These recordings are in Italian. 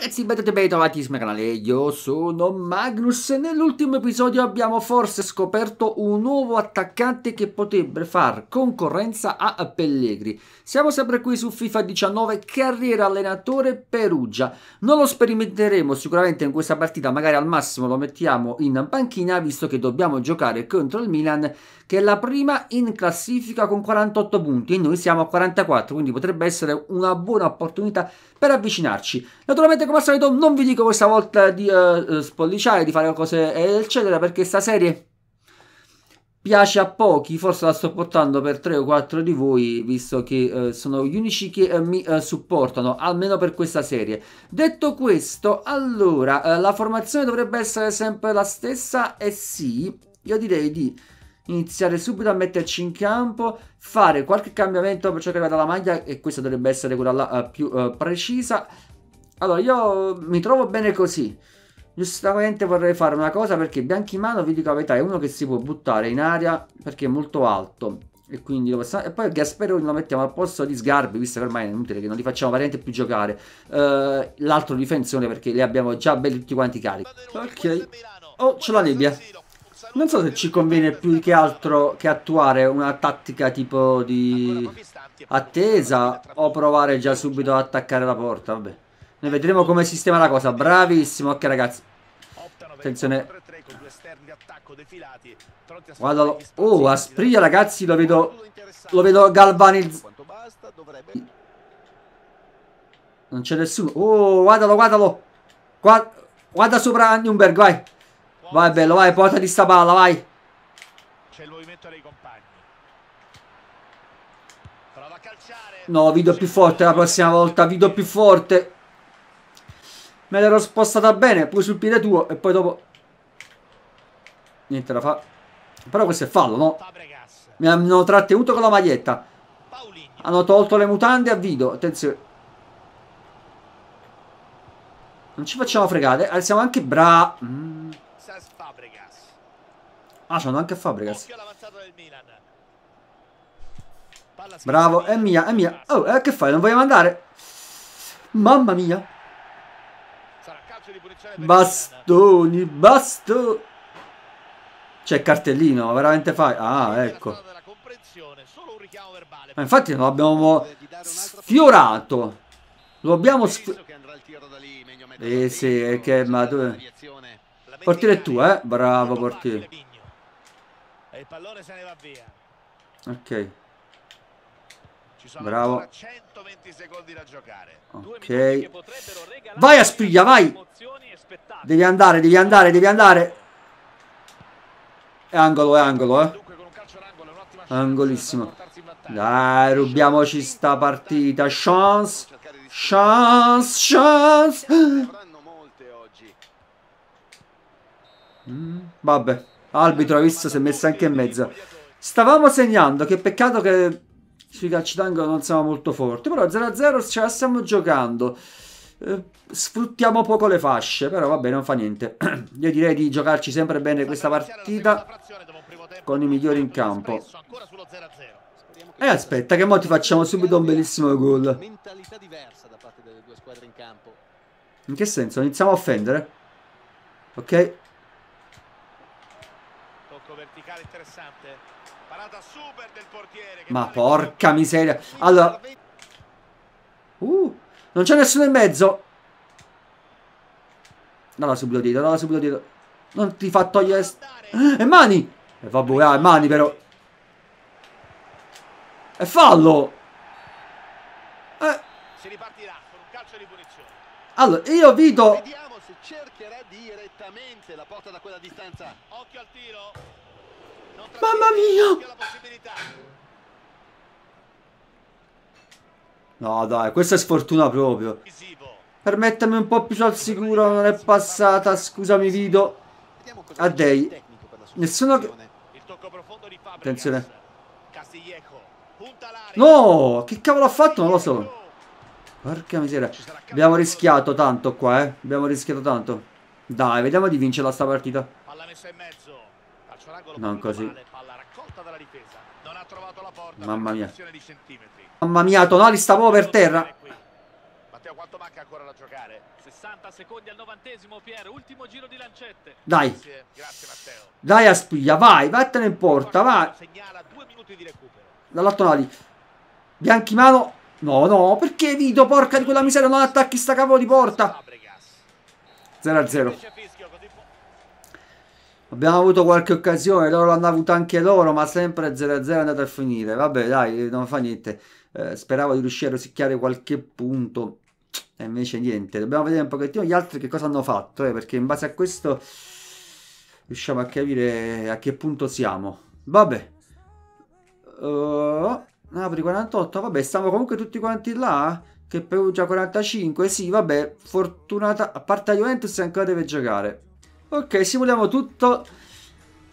ragazzi, benvenuti ben trovati sul mio canale, io sono Magnus. Nell'ultimo episodio abbiamo forse scoperto un nuovo attaccante che potrebbe far concorrenza a Pellegri Siamo sempre qui su FIFA 19, carriera allenatore Perugia. Non lo sperimenteremo sicuramente in questa partita, magari al massimo lo mettiamo in panchina Visto che dobbiamo giocare contro il Milan che è la prima in classifica con 48 punti. E noi siamo a 44 Quindi potrebbe essere una buona opportunità per avvicinarci. Naturalmente come al solito non vi dico questa volta di uh, spolliciare, di fare cose eccetera perché sta serie piace a pochi, forse la sto portando per 3 o 4 di voi, visto che uh, sono gli unici che uh, mi uh, supportano, almeno per questa serie. Detto questo, allora, la formazione dovrebbe essere sempre la stessa? E sì, io direi di iniziare subito a metterci in campo, fare qualche cambiamento per ciò che riguarda la maglia, e questa dovrebbe essere quella là, più precisa, allora, io mi trovo bene così. Giustamente vorrei fare una cosa perché Bianchimano, vi dico la verità, è uno che si può buttare in aria perché è molto alto. E quindi lo possiamo... E poi Gasperoni lo mettiamo al posto di Sgarbi, visto che ormai è inutile che non li facciamo veramente più giocare. Uh, L'altro difensore perché li abbiamo già belli tutti quanti carichi. Ok. Oh, c'è la nebbia. Non so se ci conviene più che altro che attuare una tattica tipo di attesa o provare già subito ad attaccare la porta, vabbè. Noi vedremo come sistema la cosa. Bravissimo. Ok, ragazzi. Attenzione. Guardalo. Oh, Aspriglia, ragazzi, lo vedo... Lo vedo galvanizzato. Non c'è nessuno. Oh, guardalo, guardalo. Guarda, guarda sopra Nürnberg, vai. Vai, bello, vai, portati sta palla, vai. C'è il movimento dei compagni. Prova a calciare. No, video più forte la prossima volta, video più forte. Me l'ero spostata bene, poi sul piede tuo e poi dopo... Niente da fa. Però questo è fallo, no? Mi hanno trattenuto con la maglietta. Hanno tolto le mutande a Vido. Attenzione. Non ci facciamo fregare. Eh, siamo anche bravi. Mm. Ah, c'hanno anche Fabregas. Bravo, è mia, è mia. Oh, eh, che fai? Non vogliamo andare? Mamma mia. Bastoni, basto. C'è cartellino, veramente fai. Ah, ecco. Ma infatti lo abbiamo sfiorato. Lo abbiamo sfiorato. Eh sì, è che ma tu... Portiere tu, eh? Bravo portiere. Ok. Bravo. Ok. Vai a spiglia, vai. Devi andare, devi andare, devi andare. È angolo, è angolo, eh. Angolissimo. Dai, rubiamoci sta partita. Chance. Chance, chance. Mm, vabbè. Arbitro, ha visto, si è messo anche in mezzo. Stavamo segnando, che peccato che sui calci d'angolo non siamo molto forti, però 0-0 ce la stiamo giocando. Eh, sfruttiamo poco le fasce, però vabbè, non fa niente. Io direi di giocarci sempre bene questa partita con i migliori in campo. E eh, aspetta, che mo ti facciamo subito un bellissimo gol. In che senso? Iniziamo a offendere? Ok. Ma porca miseria. Allora. Uh, non c'è nessuno in mezzo. Dalla subito dietro, dalla subito dietro. Non ti fa togliere... E mani! E eh, vabbè, ah, mani però. E fallo! Eh. Si ripartirà con un calcio di punizione. Allora, io Vito... Vediamo se cercherà direttamente la porta da quella distanza. Occhio al tiro. Mamma mia! No dai, questa è sfortuna proprio. Per mettermi un po' più al sicuro non è passata, scusami Vito. A Dei. Nessuno. Attenzione. No, che cavolo ha fatto? Non lo so. Porca miseria. Abbiamo rischiato tanto qua, eh. Abbiamo rischiato tanto. Dai, vediamo di vincerla sta partita. Non così. Mamma mia. Mamma mia, Tonali sta proprio per terra. Matteo, quanto manca ancora da giocare? 60 secondi al novantesimo, Pier, ultimo giro di lancette. Dai. Grazie, grazie Matteo. Dai Aspiglia, vai, vattene in porta, vai. Segnala due minuti di recupero. Dall'alto Nali. Bianchi mano. No, no, perché Vito, porca di quella miseria, non attacchi sta cavolo di porta. Fabregas. 0 a 0. Invece fischio, così pu- Abbiamo avuto qualche occasione, loro l'hanno avuta anche loro, ma sempre 0-0 è andato a finire. Vabbè, dai, non fa niente. Eh, speravo di riuscire a rosicchiare qualche punto, e invece niente. Dobbiamo vedere un pochettino gli altri che cosa hanno fatto, eh, perché in base a questo riusciamo a capire a che punto siamo. Vabbè. Uh, Napoli 48, vabbè, stiamo comunque tutti quanti là. Che Perugia 45, sì, vabbè, fortunata. A parte la Juventus ancora deve giocare. Ok, simuliamo tutto.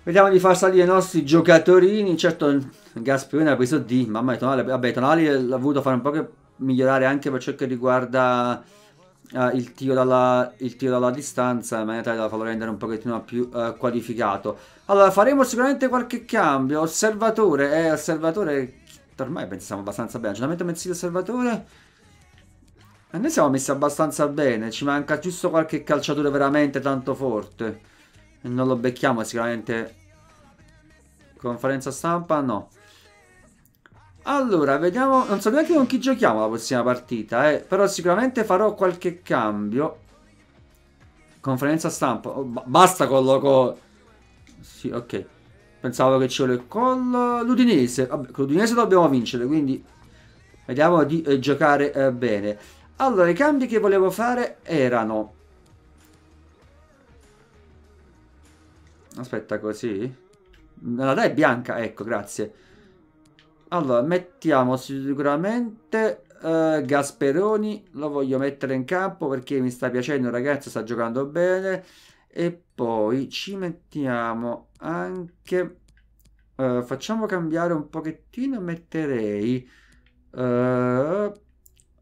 Vediamo di far salire i nostri giocatorini. Certo, Gasperini ha preso D. Mamma mia, Tonali, vabbè, Tonali l'ha voluto fare un po' che migliorare anche per ciò che riguarda eh, il, tiro dalla, il tiro dalla distanza, in maniera tale da farlo rendere un pochettino più eh, qualificato. Allora, faremo sicuramente qualche cambio. Osservatore, eh, osservatore. Ormai pensiamo abbastanza bene. Aggiornamento mensile osservatore. E noi siamo messi abbastanza bene. Ci manca giusto qualche calciatore veramente tanto forte. E non lo becchiamo sicuramente. Conferenza stampa? No. Allora, vediamo. Non so neanche con chi giochiamo la prossima partita, eh. Però sicuramente farò qualche cambio. Conferenza stampa. Oh, ba- basta con lo co- Sì, ok. Pensavo che ci vuole con l'Udinese. Vabbè, con l'Udinese dobbiamo vincere, quindi vediamo di eh, giocare eh, bene. Allora, i cambi che volevo fare erano... Aspetta, così? La dai bianca, ecco, grazie. Allora, mettiamo sicuramente eh, Gasperoni, lo voglio mettere in campo perché mi sta piacendo, ragazzi, sta giocando bene. E poi ci mettiamo anche... eh, facciamo cambiare un pochettino, metterei... eh,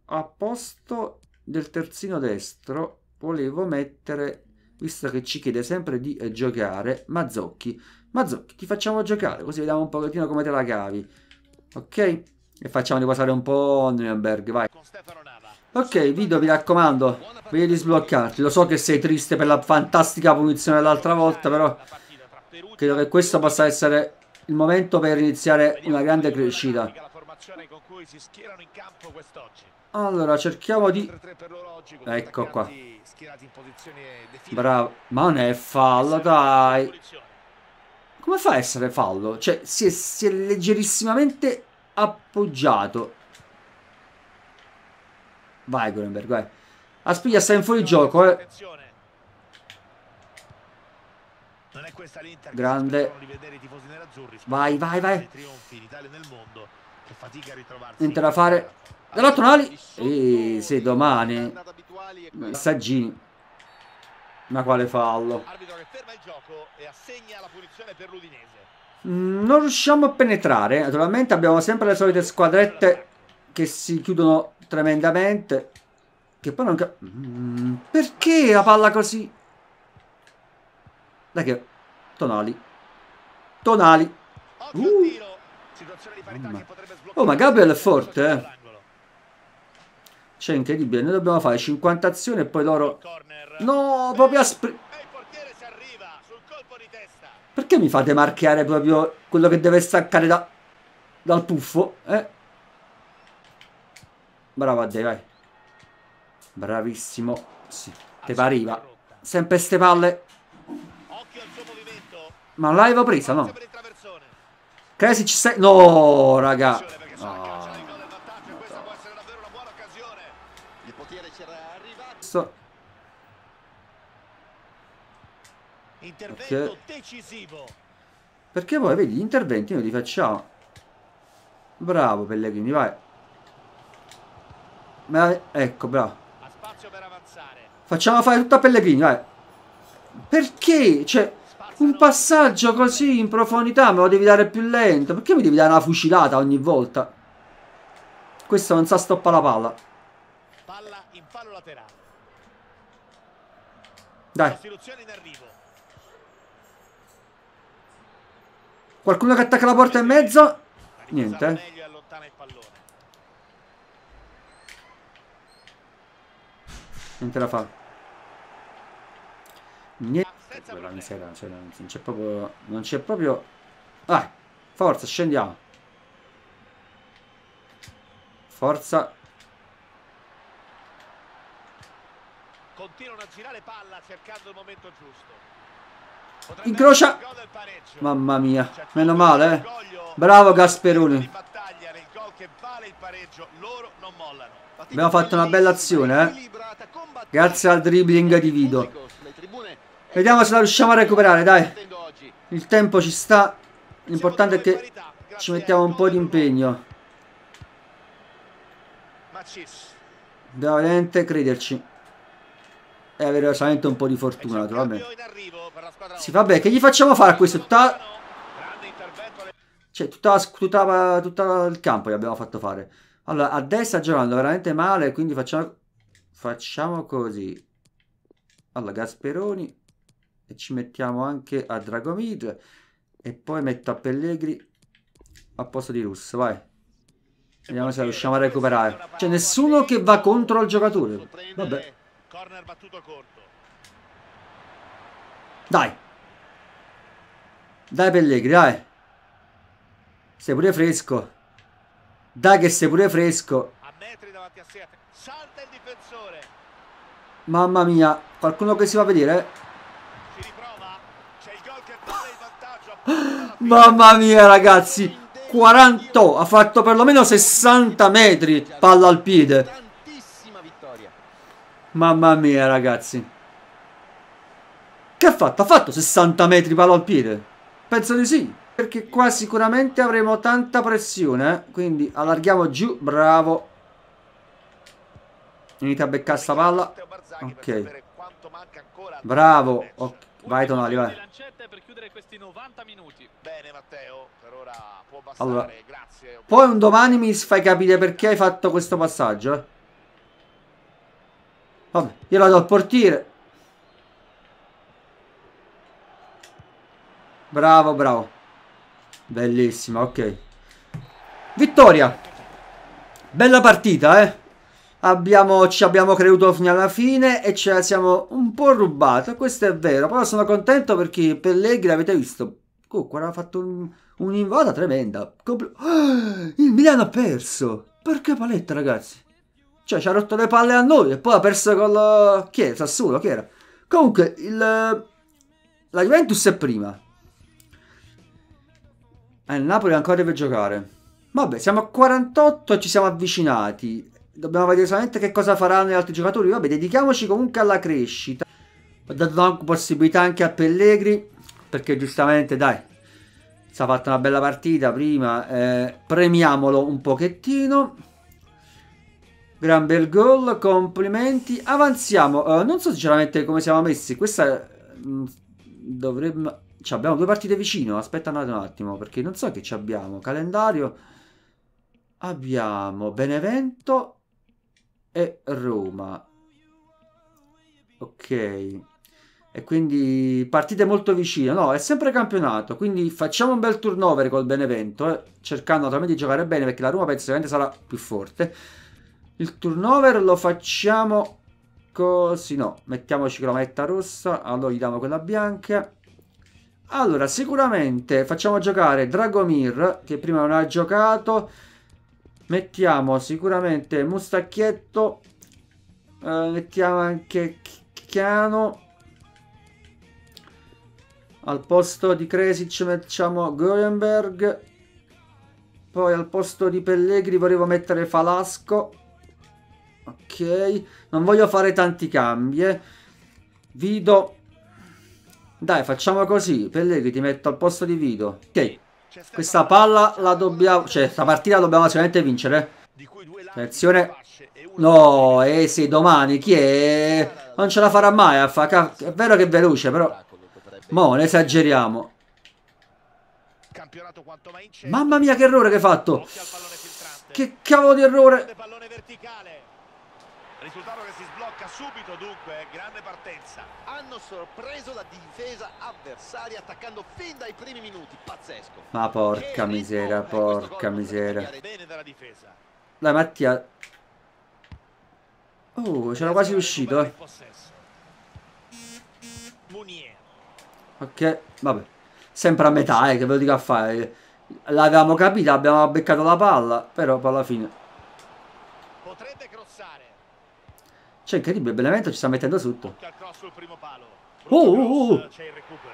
a posto del terzino destro volevo mettere, visto che ci chiede sempre di eh, giocare, Mazzocchi. Mazzocchi, ti facciamo giocare, così vediamo un pochettino come te la cavi. Ok? E facciamo riposare un po' Nürnberg, vai. Ok, Vito, mi raccomando, vedi di sbloccarti. Lo so che sei triste per la fantastica punizione dell'altra volta, però credo che questo possa essere il momento per iniziare una grande crescita. La formazione con cui si schierano in campo quest'oggi. Allora, cerchiamo di... 3-3 per loro oggi con Ecco qua. Bravo. Ma non è fallo, dai. Come fa a essere fallo? Cioè, si è, si è leggerissimamente appoggiato. Vai, Gorenberg, vai. Aspiglia sta in fuori gioco, eh. Grande. Vai, vai, vai. Niente da fare. Dalla Tonali. E se domani. Messaggini. Ma quale fallo? Mm, Non riusciamo a penetrare. Naturalmente abbiamo sempre le solite squadrette che si chiudono tremendamente. Che poi non... cap- Mm, perché la palla così? Dai che... Tonali. Tonali. Uh. Oh, ma Gabriel è forte, eh. Cioè, incredibile. Noi dobbiamo fare 50 azioni e poi loro... No, proprio a... testa. Perché mi fate marchiare proprio quello che deve staccare da- dal puffo? Eh? Bravo a te, vai. Bravissimo. Sì, te pariva. Sempre ste palle. Ma l'avevo presa, no? Traversone. Kresic sei... No, raga. Ah, questo- Intervento decisivo. Perché poi, vedi, gli interventi noi li facciamo. Bravo, Pellegrini, vai. Ma, ecco, bravo. Facciamo fare tutto a Pellegrini, vai. Perché? Cioè, un passaggio così in profondità me lo devi dare più lento. Perché mi devi dare una fucilata ogni volta? Questo non sa stoppare la palla. Palla in fallo laterale. Dai, qualcuno che attacca la porta in mezzo? Niente, eh. Niente da fa. Niente. Quella miseria, cioè, non c'è proprio... Non c'è proprio... Vai, forza, scendiamo. Forza. Continuano a girare palla cercando il momento giusto. Incrocia. Mamma mia, meno male, eh. Bravo Gasperoni. Abbiamo fatto una bella azione, eh. Grazie al dribbling di Vido. Vediamo se la riusciamo a recuperare, dai. Il tempo ci sta. L'importante è che ci mettiamo un po' di impegno. Dobbiamo veramente crederci. E avere solamente un po' di fortuna, squadra Sì, vabbè, che gli facciamo fare a questo? Tutta, cioè, tutta, tutta, tutto il campo gli abbiamo fatto fare. Allora, a destra giocando veramente male, quindi facciamo, facciamo così. Allora, Gasperoni. E ci mettiamo anche a Dragomir. E poi metto a Pellegri a posto di Russo, vai. Vediamo se riusciamo a recuperare. C'è nessuno che va contro il giocatore. Vabbè, dai. Dai Pellegri, dai. Sei pure fresco. Dai che sei pure fresco. Mamma mia, qualcuno che si va a vedere? eh? Ci riprova. C'è il gol che vale il vantaggio. appunto dalla fine. Mamma mia ragazzi 40 Ha fatto perlomeno 60 metri Palla al piede. Mamma mia ragazzi Che ha fatto? Ha fatto 60 metri palla al piede? Penso di sì Perché qua sicuramente avremo tanta pressione eh? Quindi allarghiamo giù Bravo Inizia a beccare sta palla Ok. Bravo. Ok, Vai Tonali vai giro di lancette per chiudere questi 90 minuti. Bene Matteo, per ora può bastare, Allora. grazie. Poi un domani mi fai capire perché hai fatto questo passaggio. Eh. Vabbè, io la do al portiere. Bravo, bravo. Bellissima, ok. Vittoria. Bella partita, eh. Abbiamo, ci abbiamo creduto fino alla fine e ce la siamo un po' rubata. Questo è vero. Però sono contento perché Pellegrini, avete visto, comunque ha fatto un, tremenda. Compl- Ah, il Milano ha perso. Perché paletta, ragazzi? Cioè, ci ha rotto le palle a noi e poi ha perso con la... Chi è? Sassuolo, chi era? Comunque, il... la Juventus è prima. Eh, il Napoli ancora deve giocare. Vabbè, siamo a 48 e ci siamo avvicinati. Dobbiamo vedere solamente che cosa faranno gli altri giocatori. Vabbè, dedichiamoci comunque alla crescita. Ho dato possibilità anche a Pellegri. Perché giustamente, dai, si è fatta una bella partita prima. eh, premiamolo un pochettino. Gran bel gol, complimenti. Avanziamo. Eh, non so sinceramente come siamo messi. Questa mm, dovremmo. Cioè, abbiamo due partite vicino. Aspetta un attimo, perché non so che ci abbiamo. Calendario. Abbiamo Benevento e Roma. Ok. E quindi partite molto vicine. No, è sempre campionato. Quindi facciamo un bel turnover col Benevento. eh, cercando naturalmente di giocare bene perché la Roma penso sicuramente sarà più forte. Il turnover lo facciamo così. No, mettiamoci che la metta rossa. Allora gli diamo quella bianca. Allora, sicuramente facciamo giocare Dragomir, che prima non ha giocato. Mettiamo sicuramente Mustacchietto. Eh, mettiamo anche Chiano. Al posto di Kresic mettiamo Gorenberg. Poi al posto di Pellegri volevo mettere Falasco. Ok. Non voglio fare tanti cambi. eh. Vido. Dai, facciamo così. Pellegri ti metto al posto di Vido. Ok. Questa palla la dobbiamo... Cioè, questa partita la dobbiamo sicuramente vincere. due Attenzione. fasce e No, eh sì, domani chi è? Non ce la farà mai a fa... È vero che è veloce, però... Mo, ne esageriamo. Mamma mia, che errore che hai fatto! Che cavolo di errore! Risultato che si sblocca subito dunque, eh, grande partenza. Hanno sorpreso la difesa avversaria attaccando fin dai primi minuti, pazzesco. Ma porca miseria, Eh, porca miseria. cambiare Bene dalla difesa. Dai, Mattia. Oh, c'era quasi uscito, eh. Munier. Ok, vabbè. Sempre a metà, eh, che ve lo dico a fare. L'avevamo capita, abbiamo beccato la palla, però poi alla fine... Potrebbe crossare. Cioè, incredibile, Benevento ci sta mettendo palo. Oh, oh, oh. C'è il recupero.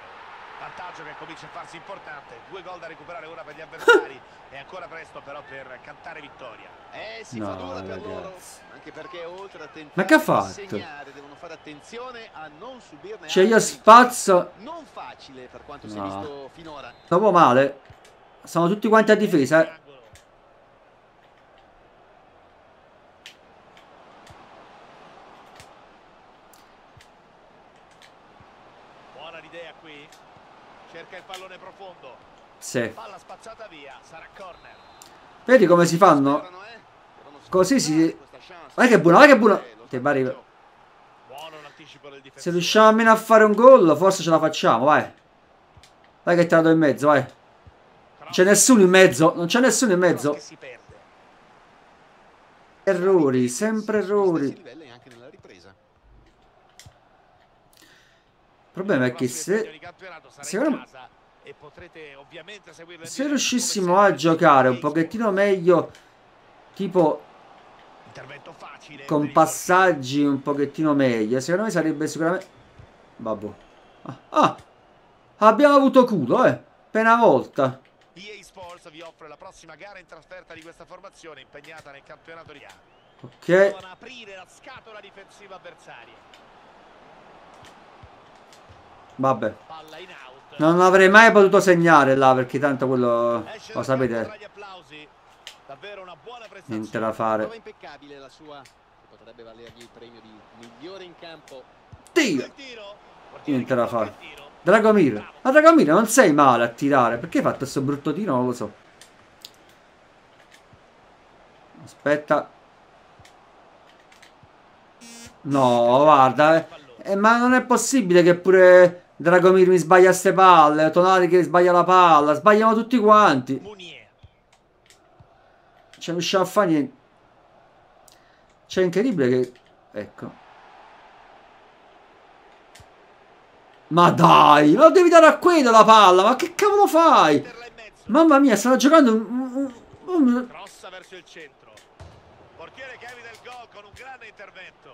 Vantaggio che comincia a farsi importante. Due gol da recuperare ora per gli avversari. È ancora presto però per cantare vittoria. Eh, si No, fa dura per loro, anche perché oltre a tentare Ma che ha fatto? segnare, devono fare attenzione a non subirne Cioè, io spazzo... Non facile per quanto si è No. visto finora. Dopo male. Siamo tutti quanti a difesa, eh. Angolo. Buona l'idea qui. Cerca il pallone profondo. Sì. Vedi come si fanno? Eh? Così si-. Guarda che buona, guarda che buona. Eh, Che. Buono l'anticipo del difensore. Se riusciamo almeno a fare un gol, forse ce la facciamo, vai. Vai che te la do in mezzo, vai. Non c'è nessuno in mezzo, non c'è nessuno in mezzo. che. Errori, sempre errori. Il problema è che se, di e potrete ovviamente seguirlo se riuscissimo a giocare un pochettino meglio, tipo Intervento facile. con per passaggi un pochettino meglio, secondo me sarebbe sicuramente... Babbo. Ah, ah, abbiamo avuto culo, eh. Appena volta. EA Sports vi offre la prossima gara in trasferta di questa formazione impegnata nel campionato di A. Ok. A aprire la scatola difensiva avversaria. Vabbè. Non avrei mai potuto segnare là perché tanto quello... Lo sapete. Niente da fare. tiro. Niente da fare. Dragomir. Ma Dragomir non sei male a tirare. Perché hai fatto questo brutto tiro? Non lo so. Aspetta. No, guarda. eh. Eh, ma non è possibile che pure Dragomir mi sbaglia ste palle. Tonali che sbaglia la palla. Sbagliamo tutti quanti. Cioè, non riusciamo a fare niente. Cioè, è incredibile che... Ecco. Ma dai, ma lo devi dare a quello la palla, ma che cavolo fai? Mamma mia, stanno giocando un... un- un-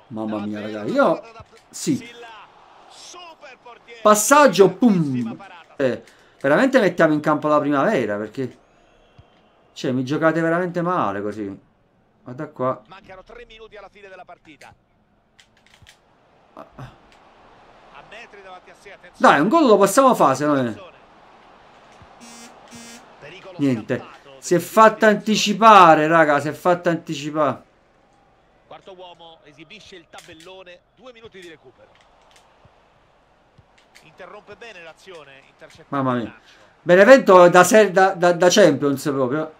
Mamma mia, ragazzi, io... Sì, passaggio, pum. Eh, veramente mettiamo in campo la primavera, perché... Cioè, mi giocate veramente male così. Guarda qua. Mancano tre minuti alla fine della partita. A metri davanti a sé, attenzione. Dai, un gol lo possiamo fare, se no... è- Niente. Si è fatta anticipare, raga, si è fatta anticipare. Quarto uomo esibisce il tabellone, due minuti di recupero. Interrompe bene l'azione, Mamma mia. Benevento da, da, da- da Champions proprio.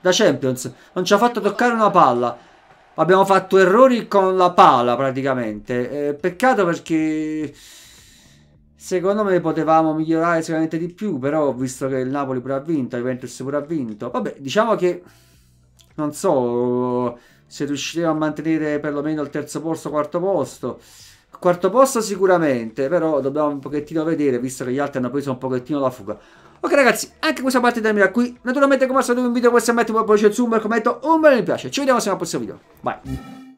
Da Champions. Non ci ha fatto toccare una palla. Abbiamo fatto errori con la palla praticamente. Eh, peccato perché secondo me potevamo migliorare sicuramente di più. Però visto che il Napoli pure ha vinto, il Juventus pure ha vinto. Vabbè, diciamo che non so se riusciremo a mantenere perlomeno il terzo posto, quarto posto. Quarto posto sicuramente, però dobbiamo un pochettino vedere, visto che gli altri hanno preso un pochettino la fuga. Ok ragazzi, anche questa parte termina qui. Naturalmente come al solito vi invito a questo a mettere un po' di zoom, commento, un bel mi piace. Ci vediamo al prossimo video. Bye.